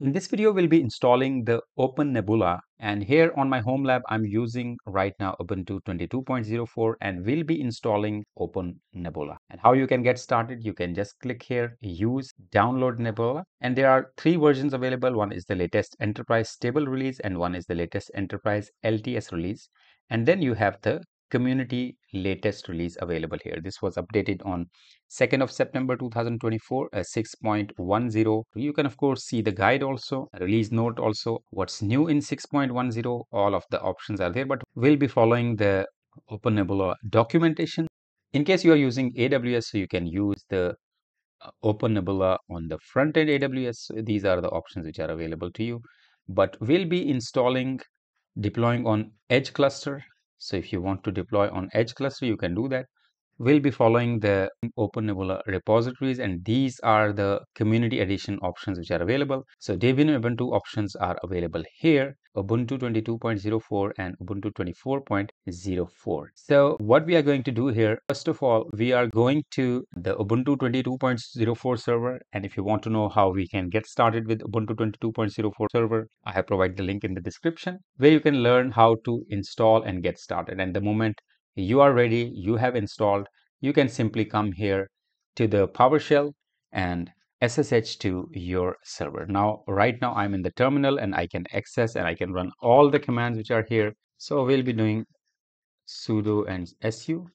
In this video, we'll be installing the Open Nebula and here on my home lab, I'm using right now Ubuntu 22.04 and we'll be installing Open Nebula. And how you can get started, you can just click here, use download Nebula and there are three versions available. One is the latest enterprise stable release and one is the latest enterprise LTS release. And then you have the community latest release available here. This was updated on 2nd of September 2024, uh, 6.10. You can of course see the guide also, release note also, what's new in 6.10, all of the options are there, but we'll be following the Open Nebula documentation. In case you are using AWS, so you can use the uh, Open Nebula on the front end AWS. These are the options which are available to you. But we'll be installing, deploying on Edge cluster so if you want to deploy on edge cluster, you can do that. We'll be following the Open Nebula repositories and these are the community edition options which are available. So Debian Ubuntu options are available here. Ubuntu 22.04 and Ubuntu 24.04. So what we are going to do here, first of all, we are going to the Ubuntu 22.04 server. And if you want to know how we can get started with Ubuntu 22.04 server, I have provided the link in the description where you can learn how to install and get started. And the moment you are ready, you have installed, you can simply come here to the PowerShell and SSH to your server. Now, right now I'm in the terminal and I can access and I can run all the commands which are here. So we'll be doing sudo and su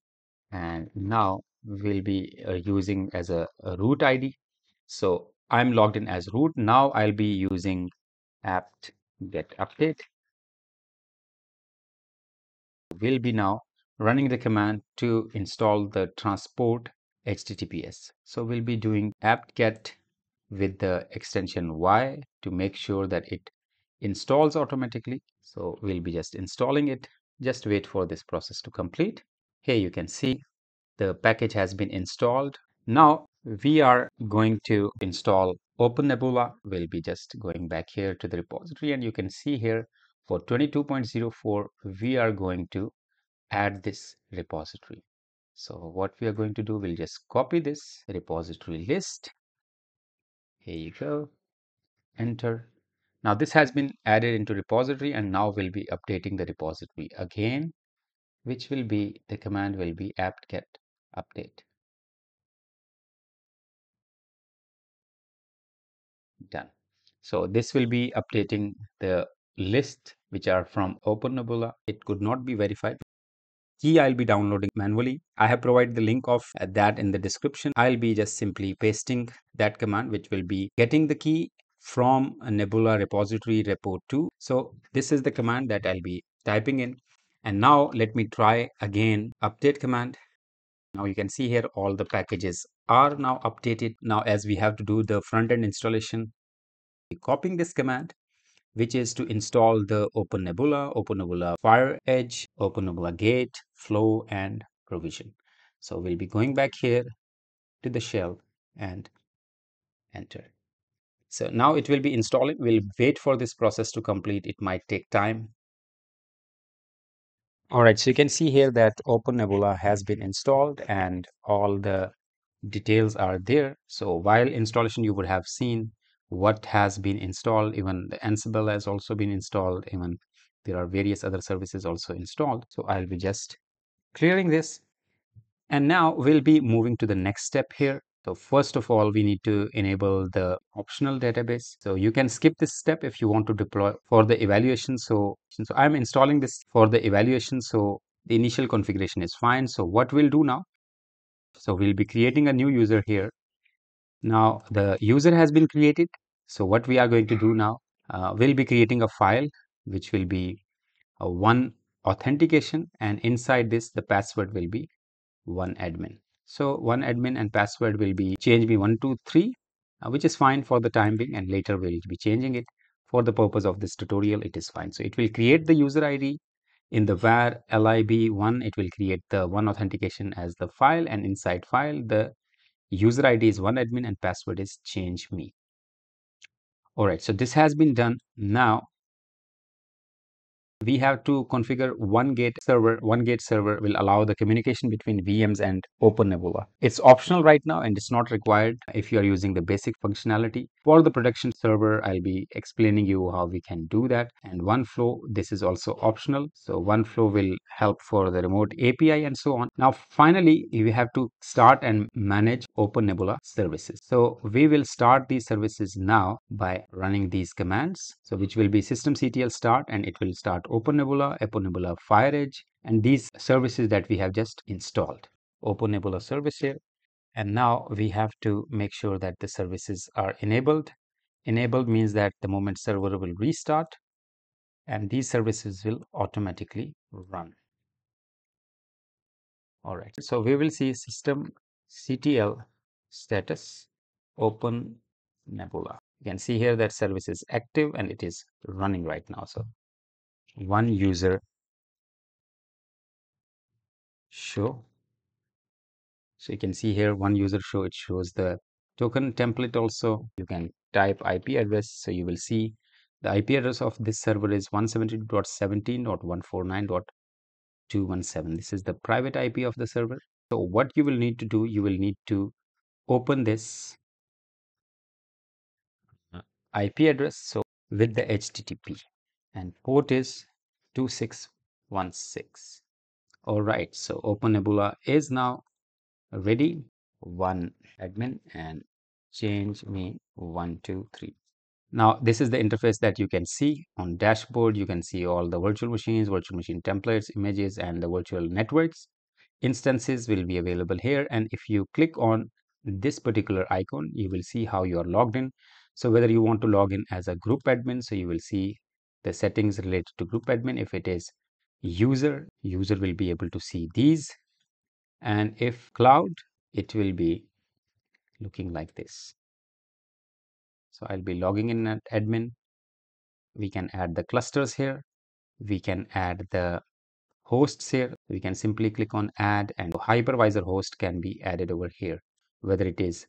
and now we'll be uh, using as a, a, root ID. So I'm logged in as root. Now I'll be using apt get update. We'll be now running the command to install the transport HTTPS. So we'll be doing apt-get with the extension Y to make sure that it installs automatically. So we'll be just installing it. Just wait for this process to complete. Here you can see the package has been installed. Now we are going to install Open Nebula. We'll be just going back here to the repository and you can see here for 22.04 we are going to add this repository. So what we are going to do, we'll just copy this repository list. Here you go, enter. Now this has been added into repository and now we'll be updating the repository again, which will be, the command will be apt-get update. Done. So this will be updating the list which are from Open Nebula. It could not be verified key I'll be downloading manually. I have provided the link of uh, that in the description. I'll be just simply pasting that command which will be getting the key from a Nebula repository repo 2. So this is the command that I'll be typing in. And now let me try again update command. Now you can see here all the packages are now updated. Now as we have to do the front end installation, copying this command which is to install the Open Nebula, Open Nebula Fire Edge, Open Nebula Gate, Flow, and Provision. So we'll be going back here to the shell and enter. So now it will be installing. We'll wait for this process to complete. It might take time. All right, so you can see here that Open Nebula has been installed and all the details are there. So while installation, you would have seen what has been installed even the ansible has also been installed even there are various other services also installed. So i'll be just clearing this. And now we'll be moving to the next step here. So first of all we need to enable the optional database. So you can skip this step if you want to deploy for the evaluation. So so i'm installing this for the evaluation so the initial configuration is fine. So what we'll do now so we'll be creating a new user here now the user has been created so what we are going to do now, uh, we'll be creating a file which will be a one authentication and inside this the password will be one admin. So one admin and password will be change me 123 uh, which is fine for the time being and later we'll be changing it for the purpose of this tutorial it is fine. So it will create the user ID in the var lib1 it will create the one authentication as the file and inside file the user ID is one admin and password is change me. All right, so this has been done. Now we have to configure one gate server. One gate server will allow the communication between VMs and Open Nebula. It's optional right now and it's not required if you are using the basic functionality. For the production server, I'll be explaining you how we can do that. And OneFlow, this is also optional. So OneFlow will help for the remote API and so on. Now, finally, we have to start and manage Open Nebula services. So we will start these services now by running these commands. So which will be systemctl start and it will start Open Nebula, Open Nebula FireEdge and these services that we have just installed. Open Nebula service here and now we have to make sure that the services are enabled. Enabled means that the moment server will restart and these services will automatically run. All right. So we will see system ctl status open nebula. You can see here that service is active and it is running right now. So one user show so you can see here one user show, it shows the token template also. You can type IP address. So you will see the IP address of this server is 172.17.149.217. This is the private IP of the server. So what you will need to do, you will need to open this uh. IP address. So with the HTTP and port is 2616. All right. So Open Nebula is now ready? One admin and change me one two three. Now this is the interface that you can see on dashboard. You can see all the virtual machines virtual machine templates images and the virtual networks. Instances will be available here. And if you click on this particular icon you will see how you are logged in. So whether you want to log in as a group admin so you will see the settings related to group admin. If it is user user will be able to see these and if cloud it will be looking like this. So i'll be logging in at admin. We can add the clusters here. We can add the hosts here. We can simply click on add and hypervisor host can be added over here whether it is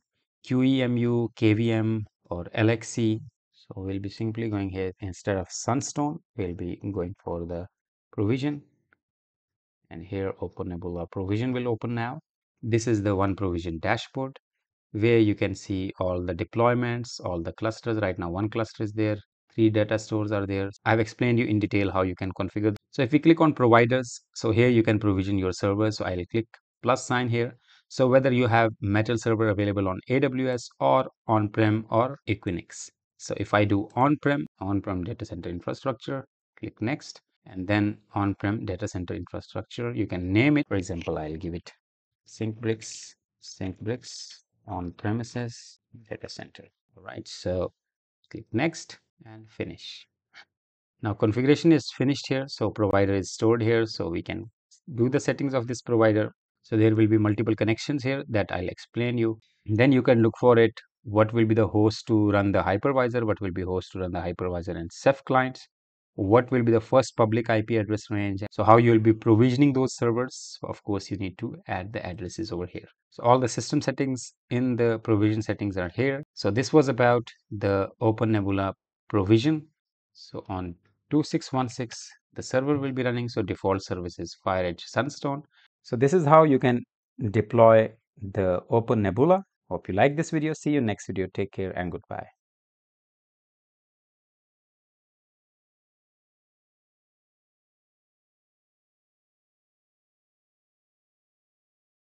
qemu kvm or lxc so we'll be simply going here. Instead of sunstone we'll be going for the provision and here open nebula provision will open now. This is the one provision dashboard where you can see all the deployments all the clusters. Right now one cluster is there three data stores are there. I've explained you in detail how you can configure so if we click on providers so here you can provision your server. So i'll click plus sign here. So whether you have metal server available on aws or on-prem or equinix. So if i do on-prem on-prem data center infrastructure click next and then on-prem data center infrastructure you can name it. For example i'll give it syncbricks syncbricks on premises data center. All right so click next and finish. Now configuration is finished here so provider is stored here so we can do the settings of this provider. So there will be multiple connections here that i'll explain you. Then you can look for it what will be the host to run the hypervisor what will be host to run the hypervisor and ceph clients what will be the first public IP address range. So how you will be provisioning those servers. Of course, you need to add the addresses over here. So all the system settings in the provision settings are here. So this was about the Open Nebula provision. So on 2616, the server will be running. So default service is FireEdge Sunstone. So this is how you can deploy the Open Nebula. Hope you like this video. See you next video. Take care and goodbye.